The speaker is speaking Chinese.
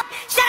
up.